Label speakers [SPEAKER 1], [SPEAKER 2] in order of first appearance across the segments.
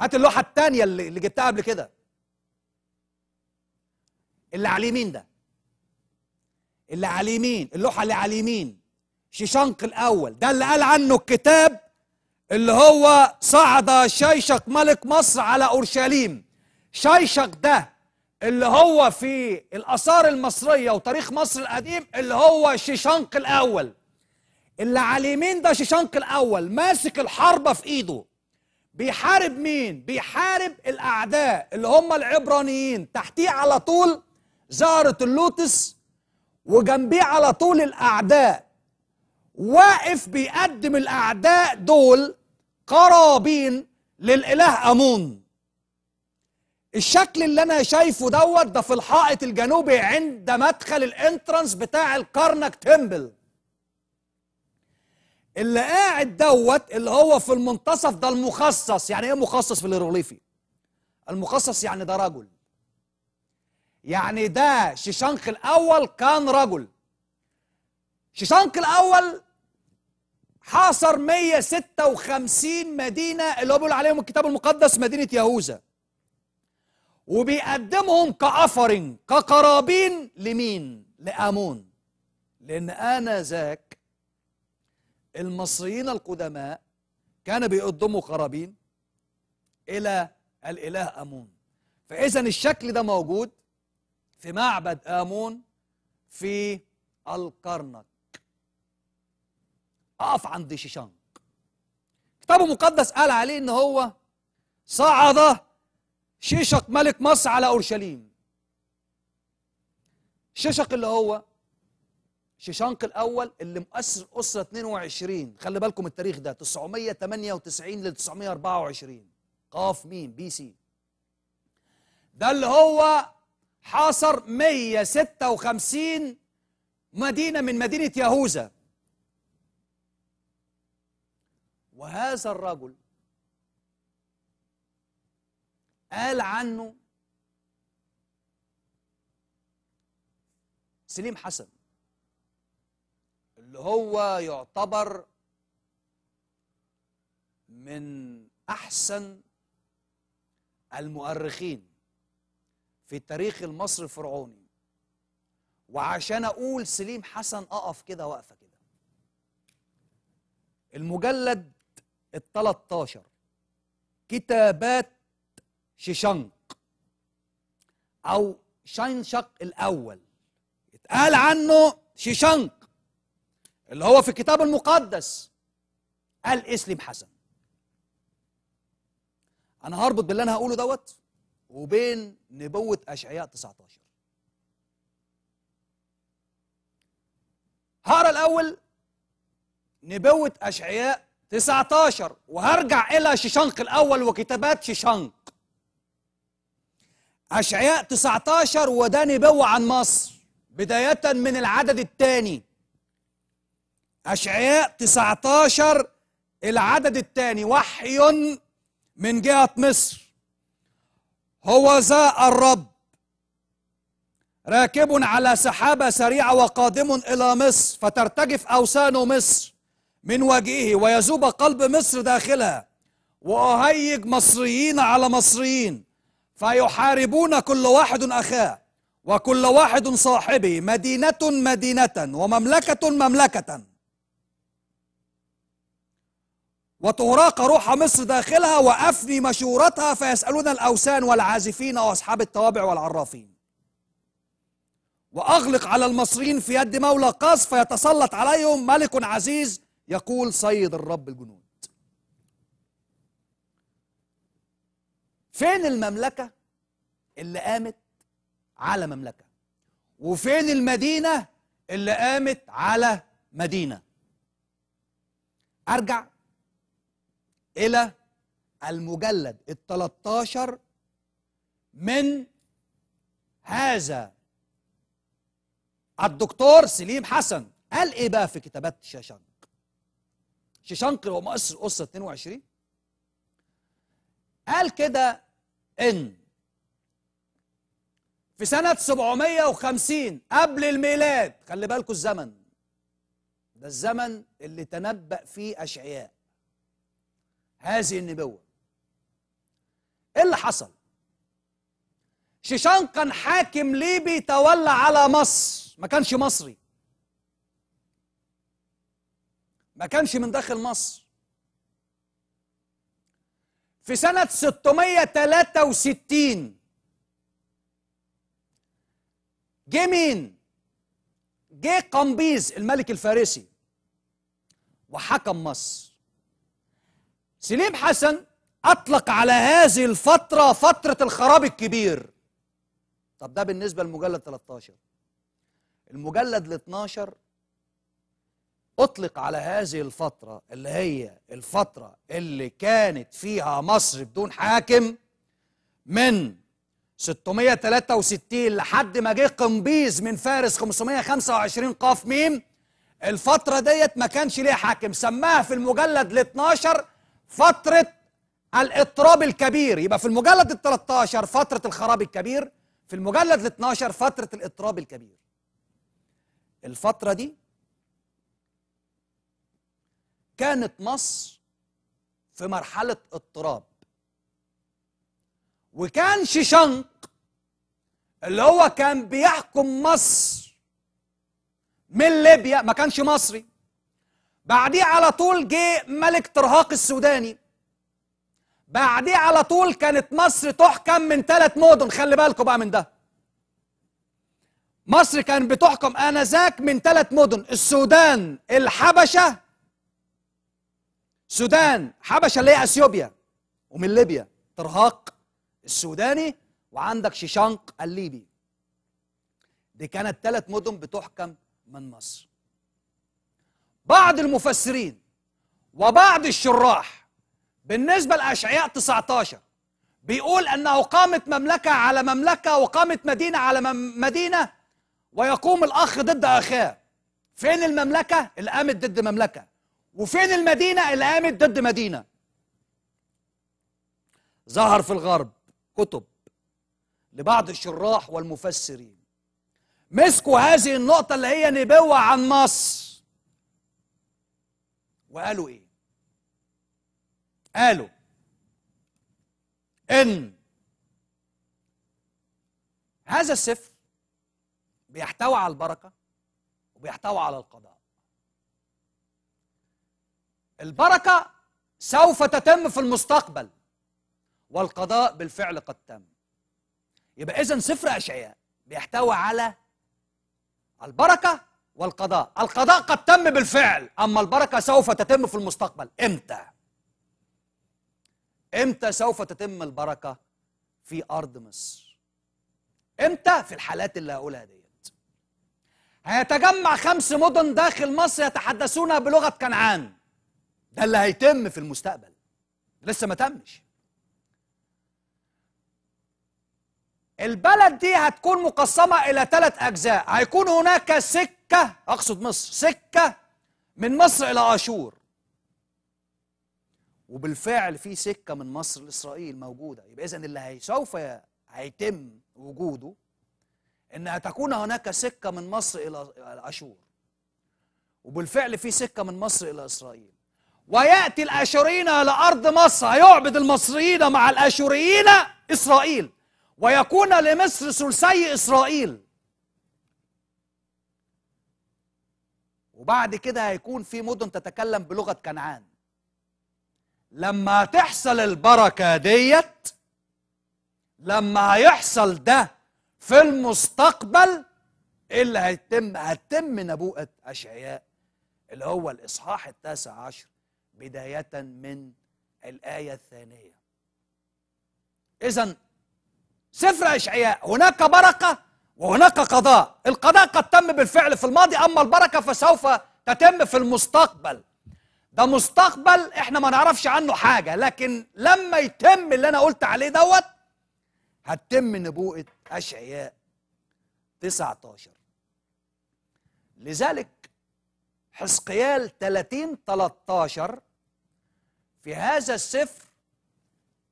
[SPEAKER 1] هات اللوحة الثانية اللي, اللي جبتها قبل كده. اللي على اليمين ده. اللي على اليمين اللوحة اللي على اليمين. شيشانق الأول. ده اللي قال عنه الكتاب اللي هو صعد شيشق ملك مصر على أورشليم. شيشق ده اللي هو في الآثار المصرية وتاريخ مصر القديم اللي هو شيشانق الأول. اللي على اليمين ده شيشانق الأول. ماسك الحربة في إيده. بيحارب مين؟ بيحارب الأعداء اللي هم العبرانيين. تحتيه على طول زهره اللوتس وجنبيه على طول الأعداء. واقف بيقدم الأعداء دول قرابين للإله أمون. الشكل اللي أنا شايفه دوت ده في الحائط الجنوبي عند مدخل ال entrance بتاع ال Karnak Temple اللي قاعد دوت اللي هو في المنتصف ده المخصص. يعني إيه مخصص في الهيروغليفي؟ المخصص يعني ده رجل. يعني ده شيشانق الأول كان رجل. شيشانق الأول حاصر 156 مدينة اللي هو بيقول عليهم الكتاب المقدس مدينة يهوذا وبيقدمهم ك offering كقرابين لمين؟ لآمون. لأن آنذاك المصريين القدماء كانوا بيقدموا قرابين إلى الإله آمون. فإذا الشكل ده موجود في معبد آمون في الكرنك أقف عند شيشانق كتابه المقدس قال عليه إن هو صعد شيشق ملك مصر على أورشليم. شيشق اللي هو شيشانق الأول اللي مؤسس أسرة 22 خلي بالكم التاريخ ده 998 ل 924 قاف مين بي سي. ده اللي هو حاصر 156 مدينة من مدينة يهوذا وهذا الرجل قال عنه سليم حسن. اللي هو يعتبر من أحسن المؤرخين في التاريخ المصري الفرعوني. وعشان أقول سليم حسن أقف كده واقفة كده. المجلد ال 13 كتابات شيشانق أو شينشق الأول. اتقال عنه شيشانق اللي هو في الكتاب المقدس. قال اسلم حسن. أنا هربط باللي أنا هقوله دوت وبين نبوة أشعياء 19 هقرأ الأول نبوة أشعياء 19 وهرجع إلى شيشانق الأول وكتابات شيشانق أشعياء 19 وده نبوة عن مصر بداية من العدد الثاني. أشعياء 19 العدد الثاني وحي من جهة مصر. هو ذا الرب. راكب على سحابة سريعة وقادم إلى مصر فترتجف أوسان مصر من وجهه ويذوب قلب مصر داخلها. وأهيج مصريين على مصريين فيحاربون كل واحد أخاه وكل واحد صاحبه مدينة مدينة ومملكة مملكة. وتهراق روح مصر داخلها وأفني مشورتها فيسألون الأوثان والعازفين وأصحاب التوابع والعرافين. وأغلق على المصريين في يد مولى قاص فيتسلط عليهم ملك عزيز يقول سيد الرب الجنود. فين المملكة اللي قامت على مملكة؟ وفين المدينة اللي قامت على مدينة؟ أرجع إلى المجلد التلتاشر من هذا الدكتور سليم حسن. قال إيه بقى في كتابات شيشانق شيشانق هو مؤسس الاسره 22 قال كده إن في سنة 750 قبل الميلاد خلي بالكم الزمن ده الزمن اللي تنبأ فيه أشعياء. هذه النبوة. اللي حصل؟ شيشان كان حاكم ليبي تولى على مصر. ما كانش مصري. ما كانش من داخل مصر. في سنة 663 جه مين؟ جه قمبيز الملك الفارسي وحكم مصر. سليم حسن أطلق على هذه الفترة فترة الخراب الكبير. طب ده بالنسبة للمجلد 13 المجلد ال 12 أطلق على هذه الفترة اللي هي الفترة اللي كانت فيها مصر بدون حاكم من 663 لحد ما جه قمبيز من فارس 525 قاف ميم. الفترة ديت ما كانش ليها حاكم. سماها في المجلد ال 12 فترة الإضطراب الكبير. يبقى في المجلد ال 13 فترة الخراب الكبير في المجلد ال 12 فترة الإضطراب الكبير. الفترة دي كانت مصر في مرحلة اضطراب. وكان شيشنق اللي هو كان بيحكم مصر من ليبيا ما كانش مصري. بعديه على طول جه ملك طرهاق السوداني. بعديه على طول كانت مصر تحكم من ثلاث مدن خلي بالكم بقى من ده. مصر كانت بتحكم آنذاك من ثلاث مدن السودان الحبشة. سودان حبشة اللي هي أثيوبيا ومن ليبيا. طرهاق السوداني وعندك شيشانق الليبي. دي كانت ثلاث مدن بتحكم من مصر. بعض المفسرين وبعض الشراح بالنسبة لأشعياء 19 بيقول أنه قامت مملكة على مملكة وقامت مدينة على مدينة ويقوم الأخ ضد أخاه. فين المملكة؟ اللي قامت ضد مملكة. وفين المدينة؟ اللي قامت ضد مدينة. ظهر في الغرب كتب لبعض الشراح والمفسرين. مسكوا هذه النقطة اللي هي نبوة عن مصر. وقالوا إيه؟ قالوا إن هذا السفر بيحتوي على البركة وبيحتوي على القضاء. البركة سوف تتم في المستقبل والقضاء بالفعل قد تم. يبقى اذا سفر اشعياء بيحتوي على البركة والقضاء. القضاء قد تم بالفعل أما البركة سوف تتم في المستقبل. إمتى؟ إمتى سوف تتم البركة في أرض مصر؟ إمتى؟ في الحالات اللي هقولها ديت. هيتجمع خمس مدن داخل مصر يتحدثون بلغة كنعان. ده اللي هيتم في المستقبل. لسه ما تمش. البلد دي هتكون مقسمة إلى ثلاث أجزاء. هيكون هناك سكة أقصد مصر سكة من مصر إلى أشور. وبالفعل في سكة من مصر لإسرائيل موجودة. يبقى إذن اللي هي سوف هيتم وجوده إن هتكون هناك سكة من مصر إلى أشور. وبالفعل في سكة من مصر إلى إسرائيل. ويأتي الآشوريين إلى أرض مصر هيعبد المصريين مع الآشوريين إسرائيل. ويكون لمصر ثلثي إسرائيل. وبعد كده هيكون في مدن تتكلم بلغة كنعان. لما تحصل البركة ديت لما هيحصل ده في المستقبل إيه اللي هيتم؟ هتتم نبوءة أشعياء اللي هو الإصحاح التاسع عشر بداية من الآية الثانية. إذا سفر أشعياء هناك بركة وهناك قضاء. القضاء قد تم بالفعل في الماضي أما البركة فسوف تتم في المستقبل. ده مستقبل إحنا ما نعرفش عنه حاجة لكن لما يتم اللي أنا قلت عليه دوت هتتم نبوءة أشعياء 19 لذلك حزقيال 30 13 في هذا السفر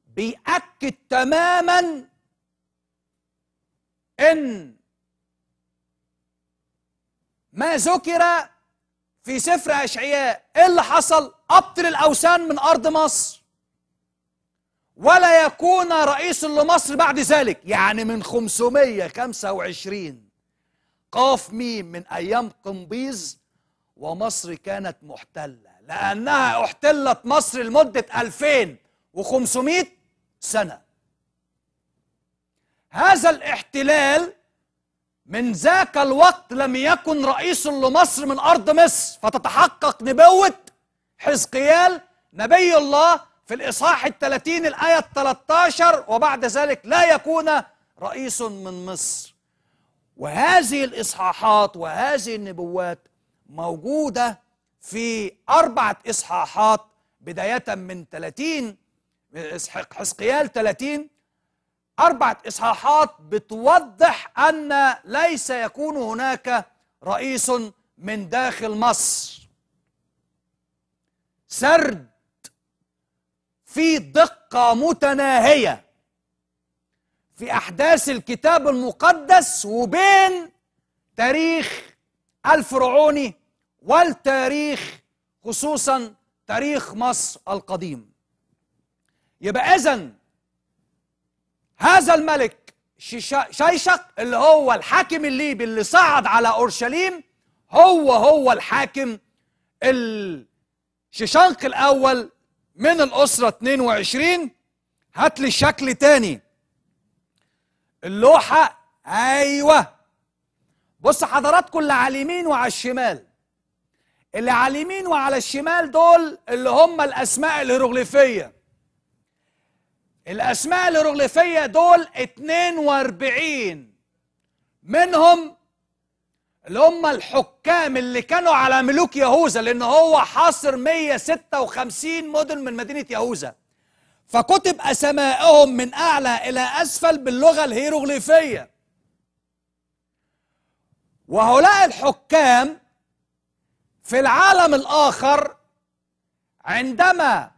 [SPEAKER 1] بيأكد تماما إن ما ذكر في سفر أشعياء إيه اللي حصل؟ ابطل الأوثان من أرض مصر. ولا يكون رئيس لمصر بعد ذلك. يعني من 525 قاف ميم من أيام قمبيز ومصر كانت محتلة. لأنها احتلت مصر لمدة 2500 سنة. هذا الاحتلال من ذاك الوقت لم يكن رئيس لمصر من أرض مصر فتتحقق نبوة حزقيال نبي الله في الإصحاح الثلاثين الآية الثلاثة وبعد ذلك لا يكون رئيس من مصر. وهذه الإصحاحات وهذه النبوات موجودة في أربعة إصحاحات بداية من 30 حزقيال 30 أربعة إصحاحات بتوضح أن ليس يكون هناك رئيس من داخل مصر. سرد في دقة متناهية في أحداث الكتاب المقدس وبين تاريخ الفرعوني والتاريخ خصوصا تاريخ مصر القديم. يبقى إذن هذا الملك شيشق اللي هو الحاكم الليبي اللي صعد على أورشليم هو هو الحاكم الشيشانق الأول من الأسرة 22 هات لي شكل تاني. اللوحة أيوه. بص حضراتكم اللي على اليمين وعلى الشمال. اللي على اليمين وعلى الشمال دول اللي هم الأسماء الهيروغليفية. الأسماء الهيروغليفية دول 42 منهم اللي هم الحكام اللي كانوا على ملوك يهوذا لأن هو حاصر 156 مدن من مدينة يهوذا. فكتب أسمائهم من أعلى إلى أسفل باللغة الهيروغليفية. وهؤلاء الحكام في العالم الآخر عندما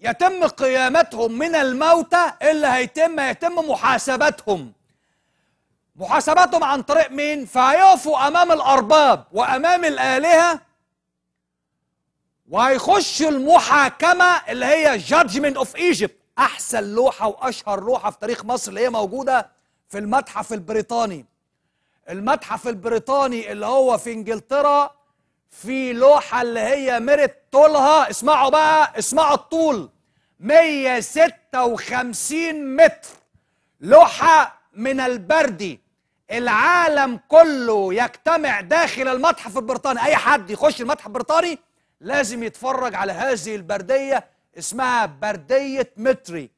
[SPEAKER 1] يتم قيامتهم من الموتى اللي هيتم هيتم محاسبتهم محاسبتهم عن طريق مين؟ فهيقفوا أمام الأرباب وأمام الآلهة وهيخشوا المحاكمة اللي هي Judgement of Egypt أحسن لوحة وأشهر لوحة في تاريخ مصر اللي هي موجودة في المتحف البريطاني. المتحف البريطاني اللي هو في إنجلترا في لوحة اللي هي مرت طولها. اسمعوا بقى اسمعوا الطول. 156 متر. لوحة من البردي العالم كله يجتمع داخل المتحف البريطاني. أي حد يخش المتحف البريطاني لازم يتفرج على هذه البردية اسمها بردية متري.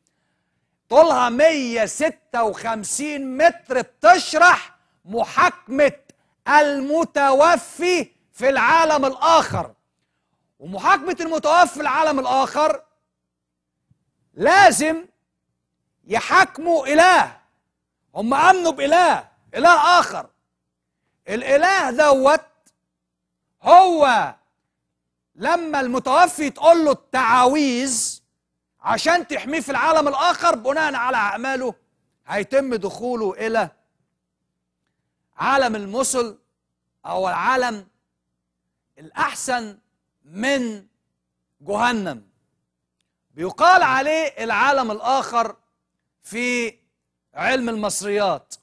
[SPEAKER 1] طولها 156 متر. بتشرح محاكمة المتوفي في العالم الآخر. ومحاكمة المتوفي في العالم الآخر لازم يحاكموا إله. هم أمنوا بإله إله آخر. الإله دوت هو لما المتوفي تقول له التعاويذ عشان تحميه في العالم الآخر بناء على أعماله هيتم دخوله إلى عالم المثل أو العالم الأحسن من جهنم. بيقال عليه العالم الآخر في علم المصريات.